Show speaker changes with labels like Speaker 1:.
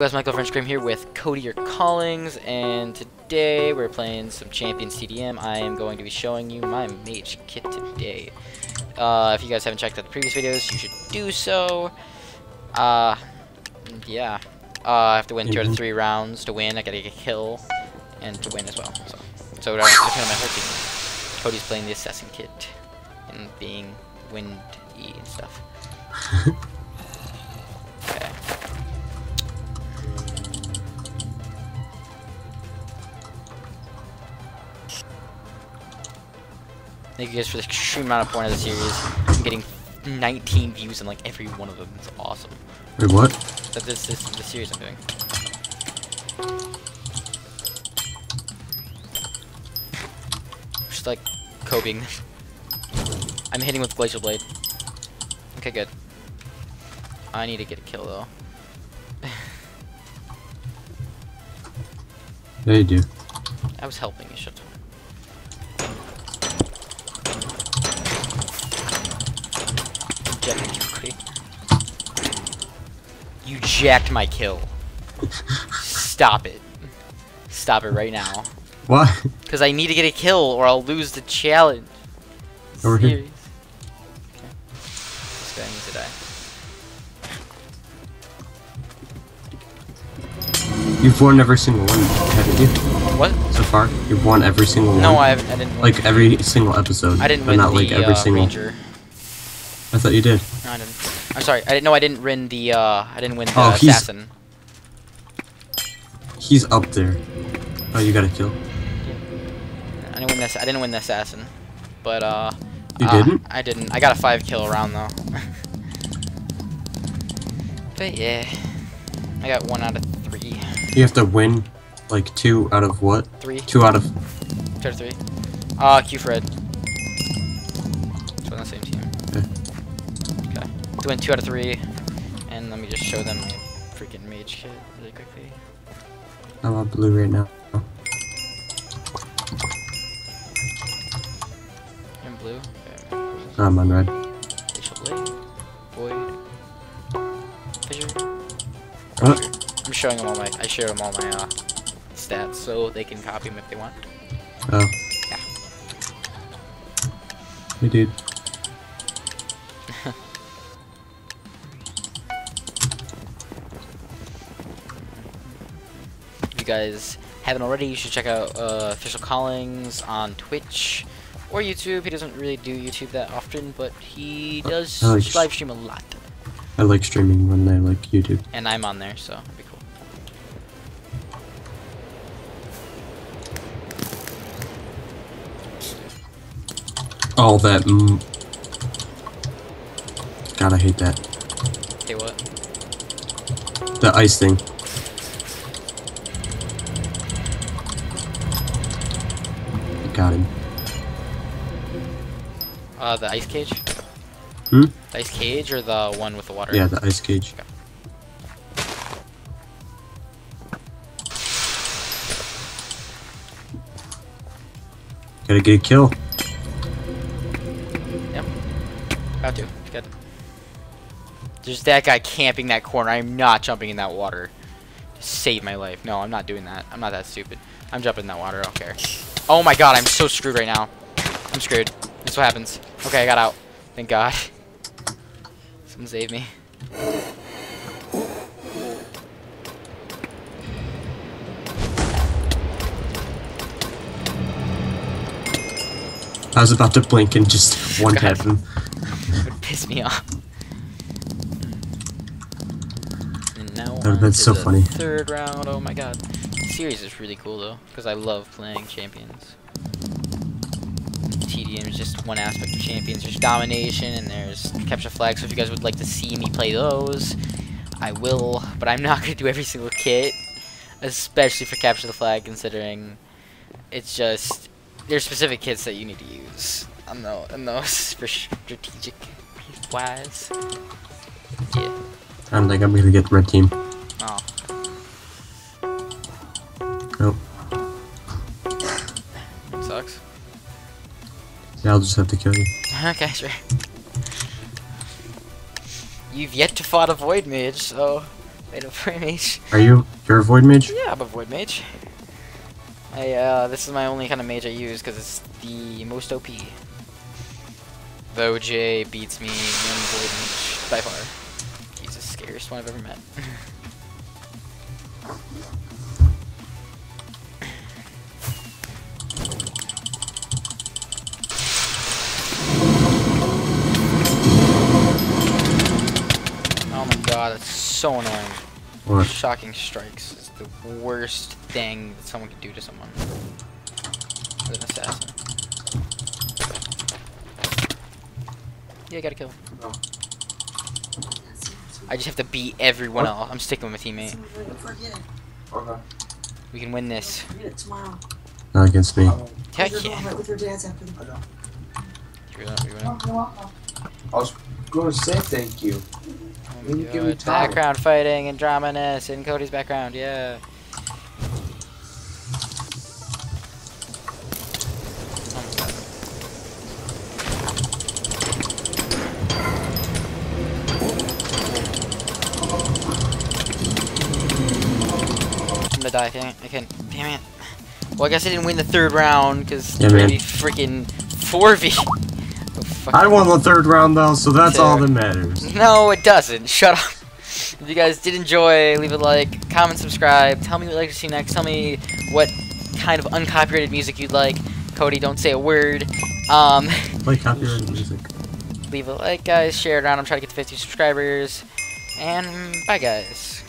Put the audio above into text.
Speaker 1: guys, Michael French Cream here with Cody or Callings, and today we're playing some Champions TDM. I am going to be showing you my mage kit today. Uh, if you guys haven't checked out the previous videos, you should do so. Uh, yeah. Uh, I have to win two out of three rounds to win. I gotta get a kill, and to win as well. So, so depending on my whole team. Cody's playing the Assassin kit, and being windy and stuff. Thank you guys for the extreme amount of point of the series. I'm getting 19 views on like every one of them. It's awesome.
Speaker 2: Wait, what?
Speaker 1: That this is the series I'm doing. Just like coping. I'm hitting with Glacial Blade. Okay, good. I need to get a kill though.
Speaker 2: Yeah, you do.
Speaker 1: I was helping you, shut Jacked. You jacked my kill. Stop it. Stop it right now.
Speaker 2: Why?
Speaker 1: Because I need to get a kill or I'll lose the challenge.
Speaker 2: Over here.
Speaker 1: Okay. This guy needs to die.
Speaker 2: You've won every single one, haven't you?
Speaker 1: What?
Speaker 2: So far, you've won every single one.
Speaker 1: No, I, I didn't win.
Speaker 2: Like every single episode.
Speaker 1: I didn't
Speaker 2: but
Speaker 1: win
Speaker 2: not
Speaker 1: the
Speaker 2: like every
Speaker 1: uh,
Speaker 2: single.
Speaker 1: Ranger.
Speaker 2: I thought you did.
Speaker 1: No, I didn't. I'm sorry. I didn't. No, I didn't win the. Uh, I didn't win the
Speaker 2: Oh, he's-
Speaker 1: assassin.
Speaker 2: He's up there. Oh, you got a kill.
Speaker 1: I didn't win this. I didn't win the assassin, but uh.
Speaker 2: You
Speaker 1: uh,
Speaker 2: didn't?
Speaker 1: I didn't. I got a five kill round though. but yeah, I got one out of three.
Speaker 2: You have to win, like two out of what?
Speaker 1: Three.
Speaker 2: Two out of.
Speaker 1: Two out of three. Uh, Q Fred. So on the same team.
Speaker 2: Okay.
Speaker 1: Okay. To win two out of three, and let me just show them my freaking mage kit really quickly.
Speaker 2: I'm on blue right now.
Speaker 1: In blue. Okay.
Speaker 2: I'm on red.
Speaker 1: Void, Fissure.
Speaker 2: What?
Speaker 1: I'm showing them all my. I share them all my uh, stats so they can copy them if they want.
Speaker 2: Oh.
Speaker 1: Yeah.
Speaker 2: Hey, dude.
Speaker 1: Guys haven't already, you should check out uh, Official Callings on Twitch or YouTube. He doesn't really do YouTube that often, but he does
Speaker 2: I like-
Speaker 1: live stream a lot,
Speaker 2: I like streaming when I like YouTube.
Speaker 1: and I'm on there, so it'd be cool.
Speaker 2: All that. Mm. God, I hate that.
Speaker 1: Hey, what?
Speaker 2: The ice thing. Got him.
Speaker 1: Uh, the ice cage?
Speaker 2: Hmm?
Speaker 1: The ice cage or the one with the water?
Speaker 2: Yeah, the ice cage. Gotta get a kill.
Speaker 1: Yep. About to. Good. There's that guy camping that corner. I'm not jumping in that water. To save my life. No, I'm not doing that. I'm not that stupid. I'm jumping in that water. I don't care. Oh my god, I'm so screwed right now. I'm screwed. That's what happens. Okay, I got out. Thank god. Someone save me.
Speaker 2: I was about to blink and just one tap him.
Speaker 1: It would piss me off. And now
Speaker 2: That would've been so funny.
Speaker 1: Third round. Oh my god. Series is really cool though, because I love playing champions. TDM is just one aspect of champions. There's domination and there's capture the flag. So if you guys would like to see me play those, I will. But I'm not gonna do every single kit, especially for capture the flag, considering it's just there's specific kits that you need to use on those, on those for strategic wise. Yeah.
Speaker 2: I don't think I'm gonna get red team. Yeah, I'll just have to kill you.
Speaker 1: okay, sure. You've yet to fight a void mage, so Wait, a fire mage.
Speaker 2: Are you? You're a void mage?
Speaker 1: Yeah, I'm a void mage. I uh, this is my only kind of mage I use because it's the most OP. Though Jay beats me in void mage by far. He's the scariest one I've ever met. so annoying.
Speaker 2: What?
Speaker 1: Shocking strikes is the worst thing that someone could do to someone. As an assassin. Yeah, I gotta kill. him. I just have to beat everyone else. I'm sticking with my teammate.
Speaker 3: Okay.
Speaker 1: We can win this.
Speaker 4: Forget it tomorrow.
Speaker 2: Not against me.
Speaker 1: Heck Yeah, I
Speaker 4: You're going
Speaker 1: can.
Speaker 4: right with your dad's after the.
Speaker 1: You're gonna- you're gonna-
Speaker 3: I was going to say thank you. You give me
Speaker 1: God.
Speaker 3: time.
Speaker 1: Background fighting and Andromedus in Cody's background, yeah. My God. I'm gonna die. I can't. I can't. Damn it. Well, I guess I didn't win the third round because
Speaker 2: Yeah,
Speaker 1: yeah,
Speaker 2: man.
Speaker 1: freaking 4v.
Speaker 2: I won the third round though, so that's all that matters.
Speaker 1: No, it doesn't. Shut up. If you guys did enjoy, leave a like, comment, subscribe. Tell me what you'd like to see next. Tell me what kind of uncopyrighted music you'd like. Cody, don't say a word. Um,
Speaker 2: Play copyrighted music.
Speaker 1: leave a like, guys. Share it around. I'm trying to get to 50 subscribers. And bye, guys.